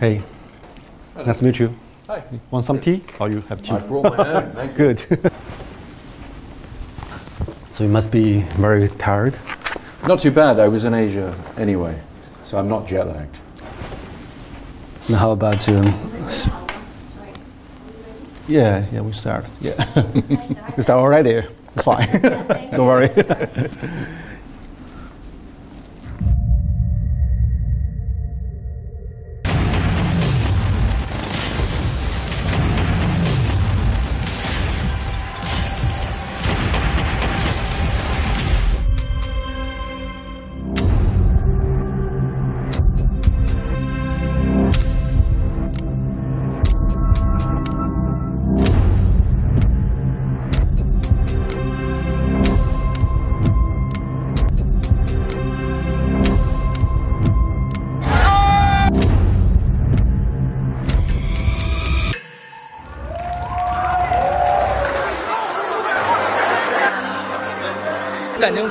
Hey, nice to meet you. Hi. Want some tea? Or you have tea? I brought my own. Thank you. Good. so you must be very tired. Not too bad. I was in Asia anyway, so I'm not jet lagged. Now how about um, s- Yeah, yeah, we start. Yeah, we start already. Fine. Don't worry.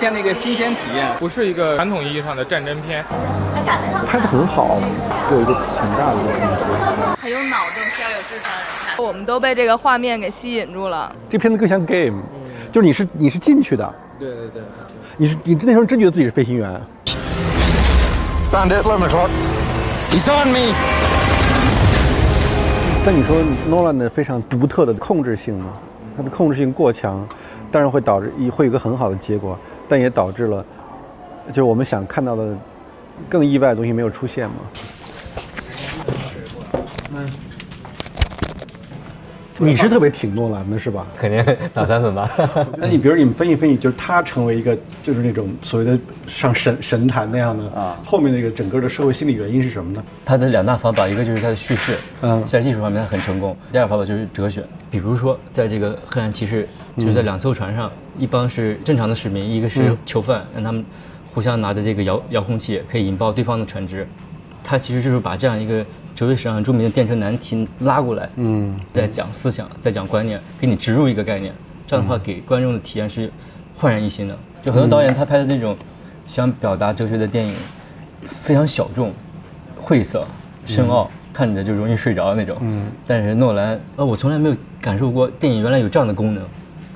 片的一个新鲜体验，不是一个传统意义上的战争片。拍的很好，给我一个很大的一个冲击。很有脑洞，需要有智商人看。我们都被这个画面给吸引住了。这片子更像 game，就是你是你是进去的，对对对，你是你那时候真觉得自己是飞行员。Found it, 11 o'clock. He's on me。但你说 Nolan 的非常独特的控制性呢，它的控制性过强，当然会导致会有一个很好的结果，但也导致了，就是我们想看到的更意外的东西没有出现嘛。嗯，你是特别挺诺兰的是吧？肯定打三分吧。那你比如你们分析分析，就是他成为一个就是那种所谓的上神神坛那样的啊后面那个整个的社会心理原因是什么呢？他的两大法宝，一个就是他的叙事，嗯在技术方面他很成功；第二个法宝就是哲学，比如说在这个黑暗骑士，就是在两艘船上，一帮是正常的市民，一个是囚犯，让他们互相拿着这个遥遥控器可以引爆对方的船只。他其实就是把这样一个哲学史上著名的电车难题拉过来，嗯，在讲思想，在讲观念，给你植入一个概念，这样的话给观众的体验是焕然一新的。就很多导演他拍的那种想表达哲学的电影，非常小众、晦涩、深奥，看着就容易睡着的那种。嗯，但是诺兰，呃，我从来没有感受过电影原来有这样的功能。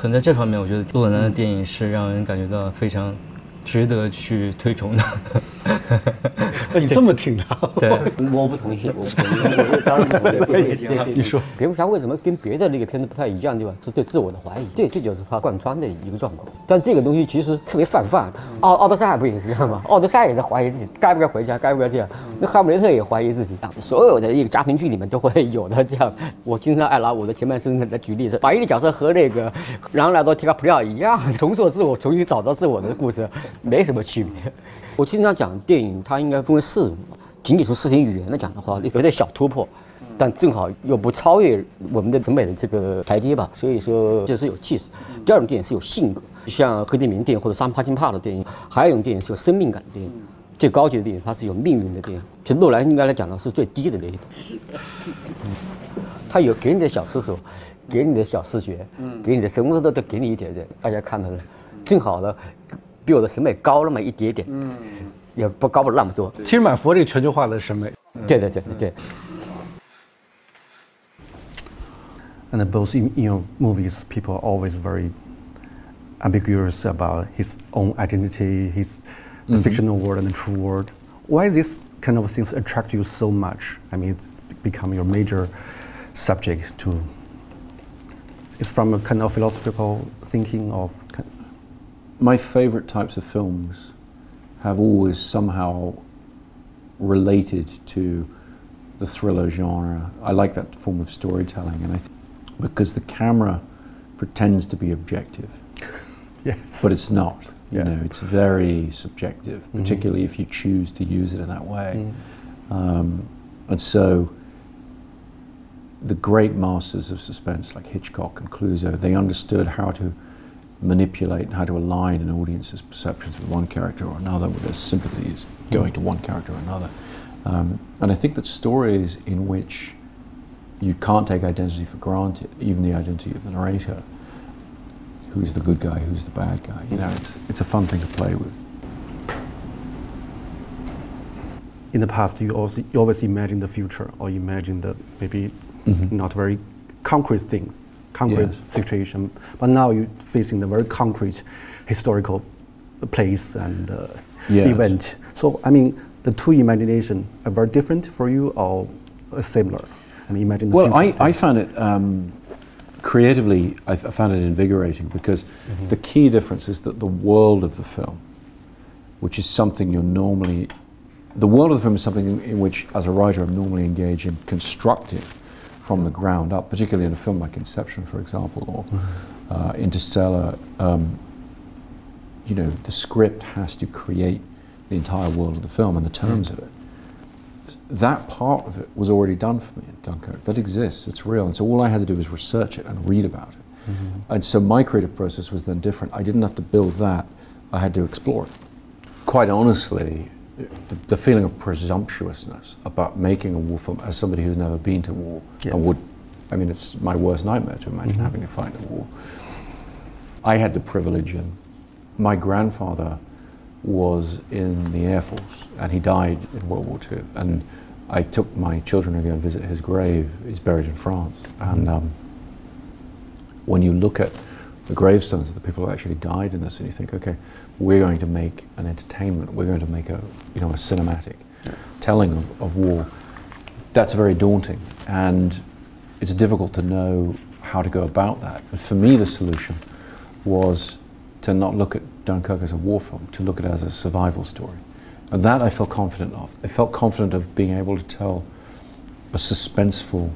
可能在这方面，我觉得诺兰的电影是让人感觉到非常值得去推崇的。那你这么挺他？对，我不同意，我不同意，我当然不同意。你说蝙蝠侠为什么跟别的那个片子不太一样，对吧？是对自我的怀疑，这这就是他贯穿的一个状况。但这个东西其实特别泛泛，奥奥德赛不也是这样吗？奥德赛也在怀疑自己该不该回家，该不该这样。那哈姆雷特也怀疑自己，所有的一个家庭剧里面都会有的这样。我经常爱拿我的前半生来举例子，把一个角色和那个朗拿多·提卡普里奥一样，重塑自我，重新找到自我的故事，没什么区别。我经常讲电影，它应该分为四种。仅仅从视听语言来讲的话，有点小突破，但正好又不超越我们的审美的这个台阶吧。所以说这是有气势。第二种电影是有性格，像黑泽明电影或者三帕金帕的电影，还有一种电影是有生命感的电影。最高级的电影，它是有命运的电影。其实诺兰应该来讲呢，是最低的那一种。他有给你的小思索，给你的小视觉，给你的什么都都给你一点点，大家看到了，正好的比我的审美高那么一点点，嗯，也不高不了那么多。其实蛮符合这个全球化的审美。对对对对。 And both in, in your movies, people are always very ambiguous about his own identity, his the fictional world and the true world. Why this kind of things attract you so much? I mean, it's become your major subject to. It's from a kind of philosophical thinking of. my favourite types of films have always somehow related to the thriller genre. I like that form of storytelling, and I th- because the camera pretends to be objective, Yes. but it's not. You Yeah. know, it's very subjective, particularly if you choose to use it in that way. Um, and so, the great masters of suspense, like Hitchcock and Clouzot, they understood how to manipulate and how to align an audience's perceptions with one character or another, with their sympathies going to one character or another. Um, and I think that stories in which you can't take identity for granted, even the identity of the narrator, who's the good guy, who's the bad guy, you know, it's, it's a fun thing to play with. in the past you also you always imagine the future or imagine the maybe not very concrete things, concrete Yes. situation. But now you're facing the very concrete historical place and uh, Yes. event. So I mean, the two imagination are very different for you or similar. I mean, imagine Well. I, I found it um, creatively. I found it invigorating because the key difference is that the world of the film, which is something you're normally, the world of the film is something in, in which, as a writer, I'm normally engaged in constructing from the ground up. Particularly in a film like Inception, for example, or uh, Interstellar. Um, you know, the script has to create the entire world of the film and the terms of it that part of it was already done for me in Dunkirk. That exists, it's real. And so all I had to do was research it and read about it. And so my creative process was then different. I didn't have to build that, I had to explore it. Quite honestly, the, the feeling of presumptuousness about making a war film as somebody who's never been to war Yeah. and would, I mean, it's my worst nightmare to imagine having to fight a war. I had the privilege, and my grandfather was in the Air Force, and he died in World War II. And I took my children to go and visit his grave. He's buried in France. And um, when you look at the gravestones of the people who actually died in this, and you think, okay, we're going to make an entertainment, we're going to make a, you know, a cinematic telling of, of war. That's very daunting, and it's difficult to know how to go about that. And for me, the solution was to not look at Dunkirk as a war film, to look at it as a survival story. And that I felt confident of. I felt confident of being able to tell a suspenseful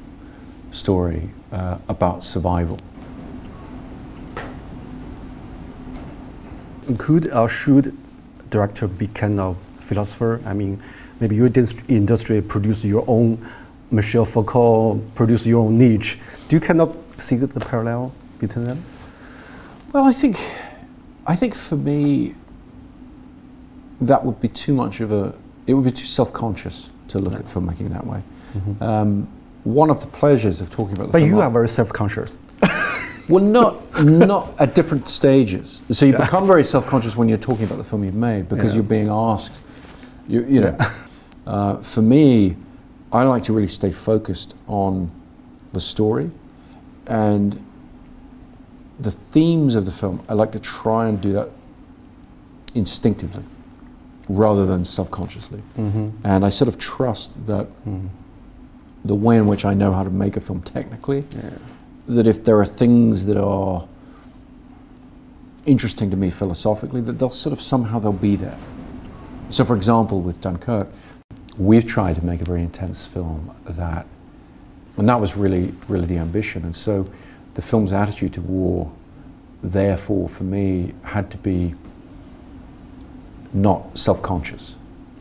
story uh, about survival. Could or should director be kind of philosopher? I mean, maybe your industry produce your own Michel Foucault, produce your own Nietzsche. Do you kind of see the parallel between them? Well, I think, I think for me, that would be too much of a. It would be too self-conscious to look at filmmaking that way. Um, one of the pleasures of talking about But you are very self-conscious. Well, not not at different stages. So you become very self-conscious when you're talking about the film you've made because Yeah. you're being asked. You, you know, uh, for me, I like to really stay focused on the story and the themes of the film. I like to try and do that instinctively rather than self-consciously. And I sort of trust that the way in which I know how to make a film technically that if there are things that are interesting to me philosophically, that they'll sort of somehow they'll be there. So, for example, with Dunkirk, we've tried to make a very intense film that, and that was really, really the ambition. And so, the film's attitude to war, therefore, for me, had to be not self-conscious.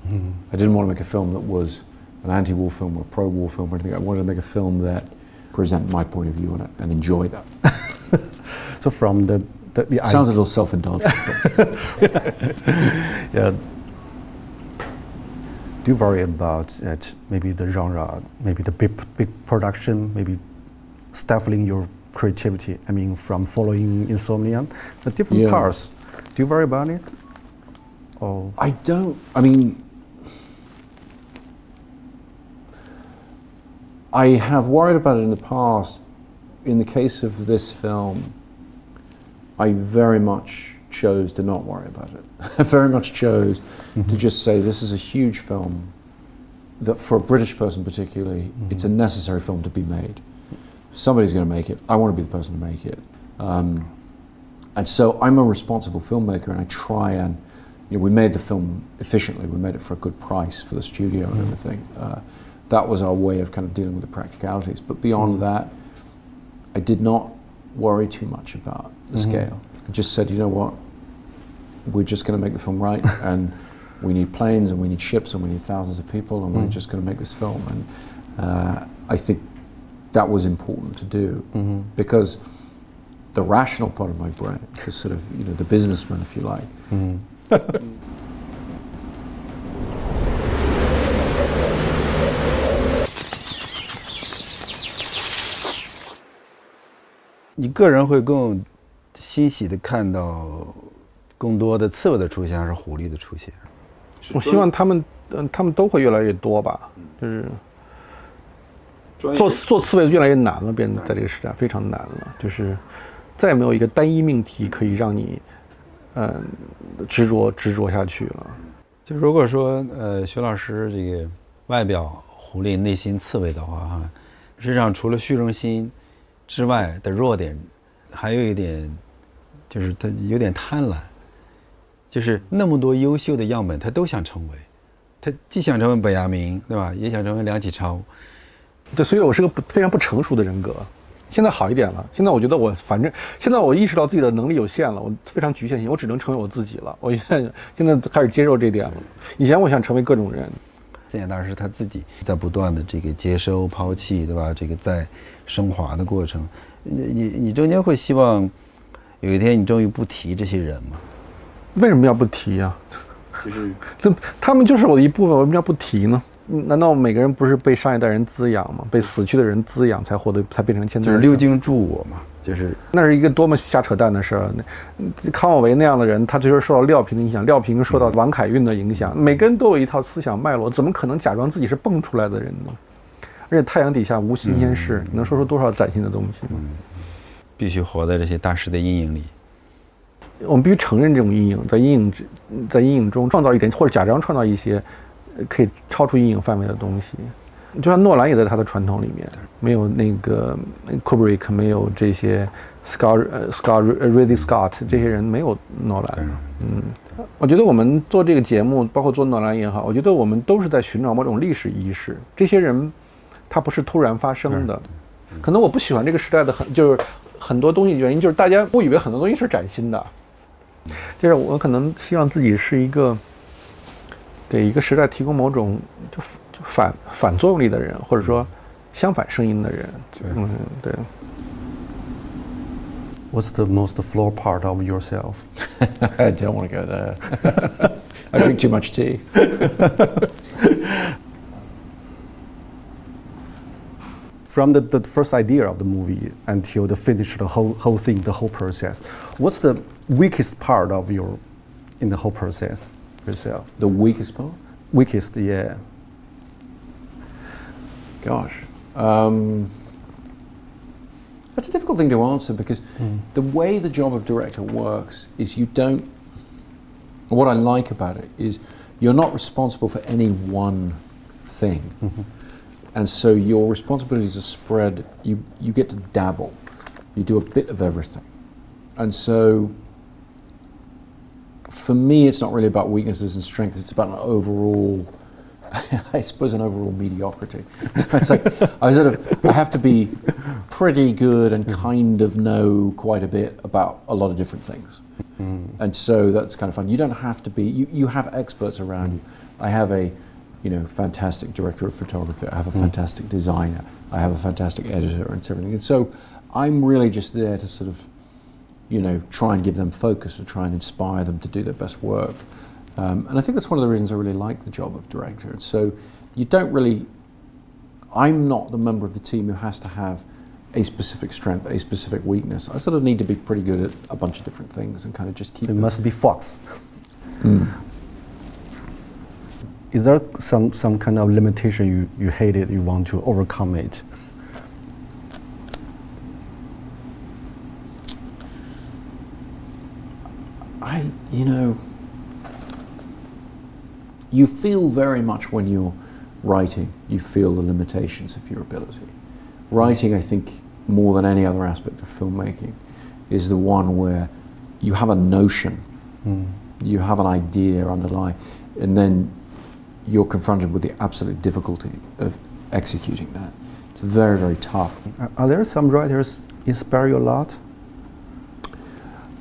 Mm-hmm. I didn't want to make a film that was an anti-war film or a pro-war film or anything. I wanted to make a film that presented my point of view on it and enjoy that. So from the the, the Sounds a little self-indulgent. yeah. Do you worry about it? Maybe the genre, maybe the big big production, maybe stifling your creativity. I mean, from following Insomnia, the different Yeah. parts. Do you worry about it? Oh, I don't. I mean, I have worried about it in the past. In the case of this film, I very much chose to not worry about it. I very much chose to just say this is a huge film that, for a British person particularly, it's a necessary film to be made. Somebody's going to make it. I want to be the person to make it. Um, and so I'm a responsible filmmaker, and I try and, you know, we made the film efficiently. We made it for a good price for the studio and everything. Uh, that was our way of kind of dealing with the practicalities. But beyond hmm. that, I did not worry too much about the mm-hmm. scale. I just said, you know what, we're just going to make the film right, and we need planes, and we need ships, and we need thousands of people, and we're hmm. just going to make this film. And uh, I think that was important to do mm-hmm. because the rational part of my brain, the sort of you know the businessman, if you like, mm-hmm. 你个人会更欣喜的看到更多的刺猬的出现，还是狐狸的出现？我希望他们嗯，他们都会越来越多吧，就是做做刺猬越来越难了，变得在这个时代非常难了，就是再也没有一个单一命题可以让你嗯执着执着下去了。就如果说呃，徐老师这个外表狐狸，内心刺猬的话哈，实际上除了虚荣心之外的弱点，还有一点就是他有点贪婪，就是那么多优秀的样本，他都想成为，他既想成为本雅明，对吧？也想成为梁启超。对，所以我是个非常不成熟的人格。现在好一点了，现在我觉得我反正现在我意识到自己的能力有限了，我非常局限性，我只能成为我自己了。我现在现在开始接受这点了。以前我想成为各种人，现在当然是他自己在不断的这个接收、抛弃，对吧？这个在升华的过程，你你你中间会希望有一天你终于不提这些人吗？为什么要不提呀、就是这他们就是我的一部分，为什么要不提呢？嗯难道每个人不是被上一代人滋养吗？被死去的人滋养才获得才变成现在的就是六经助我嘛，就是那是一个多么瞎扯淡的事儿！那嗯康有为那样的人，他最后受到廖平的影响，廖平受到王凯运的影响，每个人都有一套思想脉络，怎么可能假装自己是蹦出来的人呢？而且太阳底下无新鲜事，你能说出多少崭新的东西吗？必须活在这些大师的阴影里。我们必须承认这种阴影，在阴影之在阴影中创造一点，或者假装创造一些呃可以超出阴影范围的东西。就像诺兰也在他的传统里面，没有那个 Kubrick，没有这些 Scott 呃 Scott Ridley Scott 这些人，没有诺兰。嗯，我觉得我们做这个节目，包括做诺兰也好，我觉得我们都是在寻找某种历史意识。这些人，他不是突然发生的。可能我不喜欢这个时代的很就是很多东西，原因就是大家误以为很多东西是崭新的。就是我可能希望自己是一个给一个时代提供某种就就反反作用力的人，或者说相反声音的人。嗯，对。What's the most floor part of yourself? I don't want to go there. I drink too much tea. From the, the first idea of the movie until the finish, the whole whole thing, the whole process. What's the weakest part of your in the whole process yourself? The weakest part? Weakest, yeah. Gosh. Um, that's a difficult thing to answer because the way the job of director works is you don't. What I like about it is you're not responsible for any one thing. And so your responsibilities are spread, you, you get to dabble. You do a bit of everything. And so for me, it's not really about weaknesses and strengths, it's about an overall I suppose an overall mediocrity. it's like I sort of I have to be pretty good and kind of know quite a bit about a lot of different things, mm-hmm. and so that's kind of fun. You don't have to be. You, you have experts around you. I have a you know fantastic director of photography. I have a fantastic designer. I have a fantastic editor and everything. And so I'm really just there to sort of you know try and give them focus or try and inspire them to do their best work. Um, and I think that's one of the reasons I really like the job of director. So you don't really, I'm not the member of the team who has to have a specific strength, a specific weakness. I sort of need to be pretty good at a bunch of different things and kind of just keep It must be Fox. Is there some, some kind of limitation you, you hate it, you want to overcome it? I, you know, you feel very much when you're writing, you feel the limitations of your ability. Writing, I think, more than any other aspect of filmmaking, is the one where you have a notion, hmm. you have an idea underlying, and then you're confronted with the absolute difficulty of executing that. It's very, very tough. Are- Are there some writers inspire you a lot?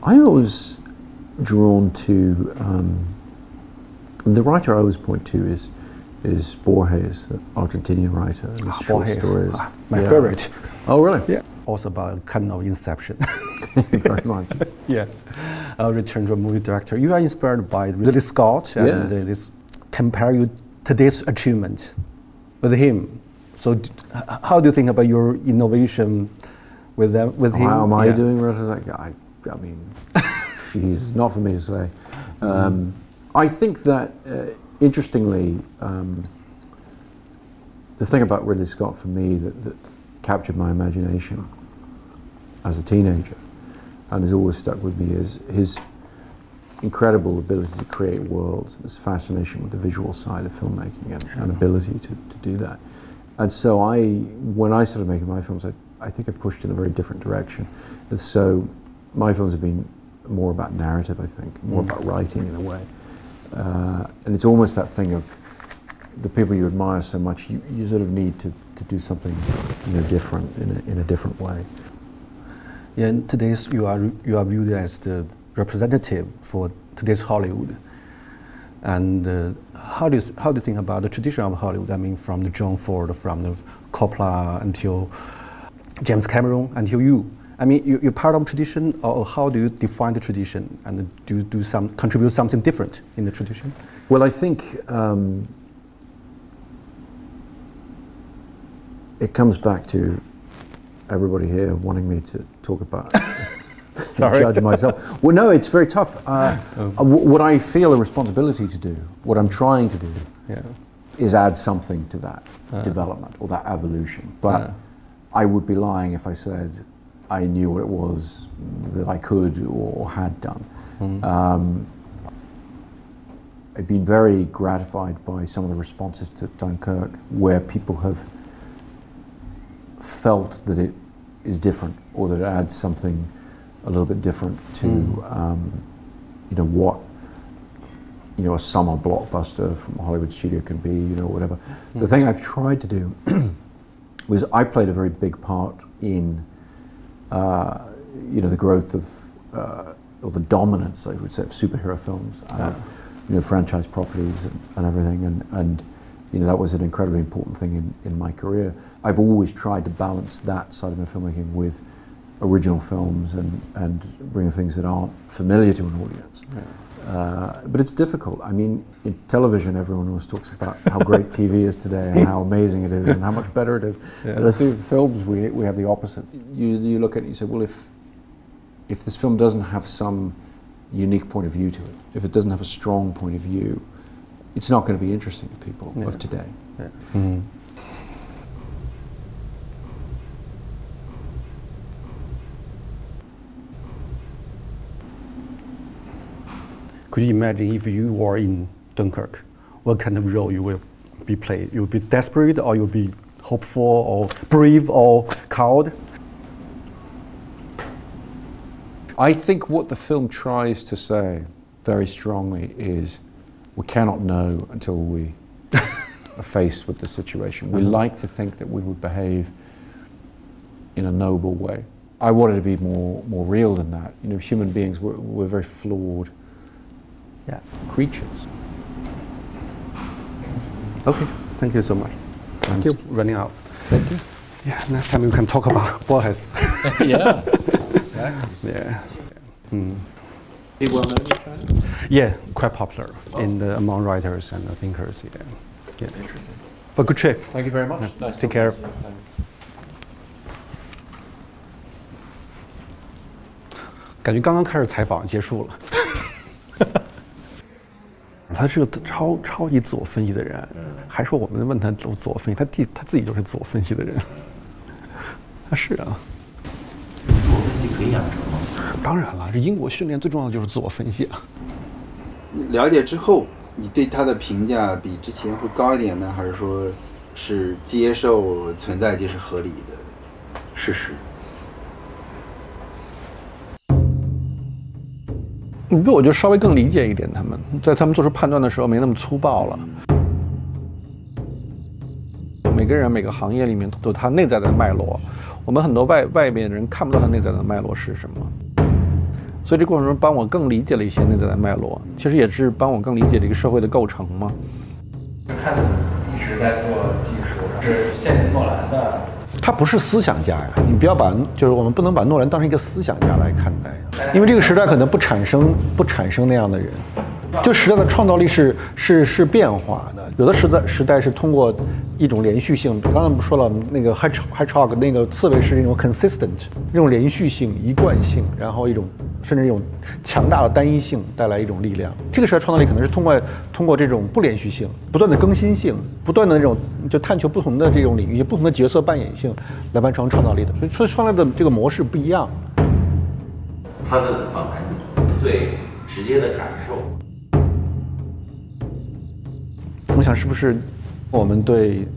I was drawn to um, the writer I always point to is is Borges, the Argentinian writer. Ah, Borges, ah, my Yeah. favorite. Oh, really? Yeah. Also about kind of inception. very much. yeah. Uh, return to a movie director. You are inspired by Ridley Scott and Yeah. uh, this compare you today's achievement with him. So how do you think about your innovation with them with him? How am I Yeah. doing relative to that guy? I, I mean, geez, not for me to say. Um, I think that uh, interestingly, um, the thing about Ridley Scott for me that, that captured my imagination as a teenager and has always stuck with me is his incredible ability to create worlds, his fascination with the visual side of filmmaking and, and ability to, to do that. And so I, when I started making my films, I, I think I pushed in a very different direction. And so my films have been more about narrative, I think, more Mm. about writing in a way. Uh, and it's almost that thing of the people you admire so much, you, you sort of need to, to do something you know, different in a, in a different way. Yeah, and today's you are you are viewed as the representative for today's Hollywood. And uh, how do you how do you think about the tradition of Hollywood? I mean, from the John Ford, from the Coppola until James Cameron until you. I mean, you, you're part of tradition, or how do you define the tradition, and do you do some contribute something different in the tradition? Well, I think um, it comes back to everybody here wanting me to talk about Sorry. judge myself. Well, no, it's very tough. Uh, uh, what I feel a responsibility to do, what I'm trying to do, Yeah. is add something to that Uh. development or that evolution. But Uh. I would be lying if I said I knew what it was that I could or had done. Mm. Um, I've been very gratified by some of the responses to Dunkirk, where people have felt that it is different or that it adds something a little bit different to, Mm. um, you know, what you know a summer blockbuster from a Hollywood studio can be, you know, whatever. The Mm. thing I've tried to do was I played a very big part in, uh, you know, the growth of uh, or the dominance, I would say, of superhero films and of, you know, franchise properties and, and everything, and and you know that was an incredibly important thing in, in my career. I've always tried to balance that side of my filmmaking with original films and and bring things that aren't familiar to an audience. Uh, but it's difficult. I mean, in television, everyone always talks about how great TV is today and how amazing it is and how much better it is. Yeah. And I think films, we, we have the opposite. You, you look at it and you say, well, if, if this film doesn't have some unique point of view to it, if it doesn't have a strong point of view, it's not going to be interesting to people Yeah. of today. Yeah. Mm. Could you imagine if you were in Dunkirk, what kind of role you will be played? You will be desperate, or you'll be hopeful, or brave, or cowed? I think what the film tries to say very strongly is we cannot know until we are faced with the situation. We Mhm. like to think that we would behave in a noble way. I wanted to be more, more real than that. You know, human beings, we're, we're very flawed Yeah. creatures. Okay, thank you so much. Thank I'm you. running out. Thank you. Yeah, next time we can talk about Borges. yeah, exactly. yeah. Mm. Is he well known in China? Yeah, quite popular in the, among writers and thinkers. Yeah. yeah. But good trip. Thank you very much. Yeah. Nice Take care. talking to you. 感觉刚刚开始采访结束了。 他是个超超级自我分析的人，还说我们问他自我分析，他自己他自己就是自我分析的人。他是啊，自我分析可以养成吗？当然了，这英国训练最重要的就是自我分析啊。你了解之后，你对他的评价比之前会高一点呢，还是说是接受存在即是合理的事实？你比我就稍微更理解一点，他们在他们做出判断的时候没那么粗暴了。每个人每个行业里面都有他内在的脉络，我们很多外外面的人看不到他内在的脉络是什么，所以这过程中帮我更理解了一些内在的脉络，其实也是帮我更理解这个社会的构成嘛。看你一直在做技术，是现在诺兰的。他不是思想家呀，你不要把就是我们不能把诺兰当成一个思想家来看待，因为这个时代可能不产生不产生那样的人，就时代的创造力是是是变化的，有的时代时代是通过一种连续性，刚才我们说了那个 hedge hedgehog 那个刺猬是一种 consistent 那种连续性、一贯性，然后一种甚至一种强大的单一性带来一种力量。这个时代创造力可能是通过通过这种不连续性、不断的更新性、不断的这种就探求不同的这种领域、不同的角色扮演性来完成创造力的。所以说创造的这个模式不一样。他的访谈最直接的感受。我想，是不是我们对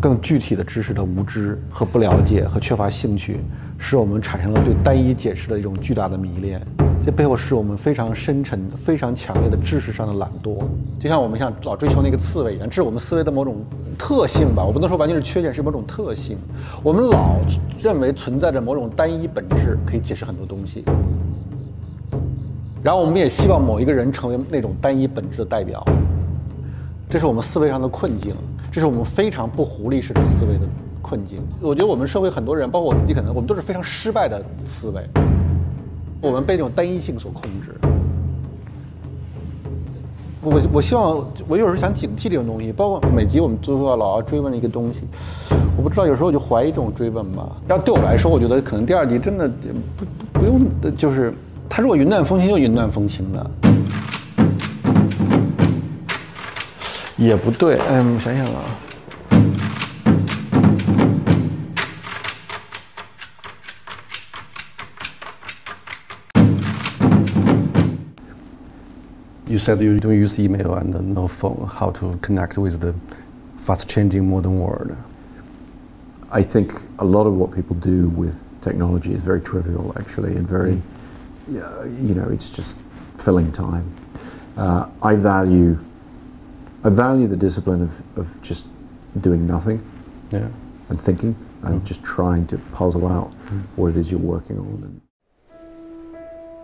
更具体的知识的无知和不了解和缺乏兴趣，使我们产生了对单一解释的一种巨大的迷恋？这背后是我们非常深沉、非常强烈的知识上的懒惰。就像我们像老追求那个刺猬一样，这是我们思维的某种特性吧？我不能说完全是缺陷，是某种特性。我们老认为存在着某种单一本质，可以解释很多东西。然后我们也希望某一个人成为那种单一本质的代表。这是我们思维上的困境，这是我们非常不狐狸式的思维的困境。我觉得我们社会很多人，包括我自己，可能我们都是非常失败的思维。我们被这种单一性所控制。我我希望，我有时候想警惕这种东西。包括每集我们都要老要追问的一个东西，我不知道有时候我就怀疑这种追问吧。要对我来说，我觉得可能第二集真的不不用，就是他如果云淡风轻就云淡风轻的。也不对，嗯，想想啊。You said you don't use email and no phone. How to connect with the fast-changing modern world? I think a lot of what people do with technology is very trivial, actually, and very, mm. you know, it's just filling time. Uh, I value I value the discipline of, of just doing nothing yeah. and thinking and mm. just trying to puzzle out mm. what it is you're working on.